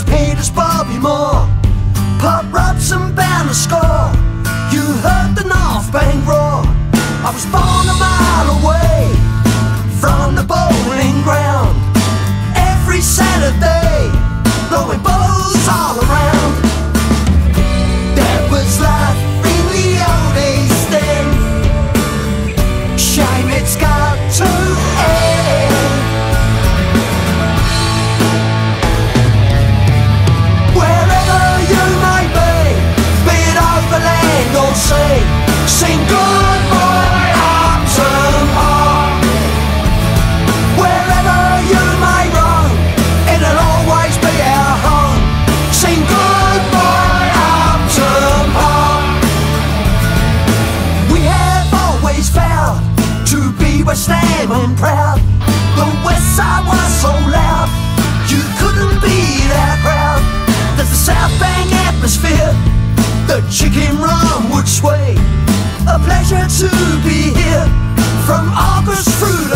As paid Bobby Moore. standing proud. The West Side was so loud, you couldn't be that proud. That the South Bank atmosphere, the chicken run would sway. A pleasure to be here from August through.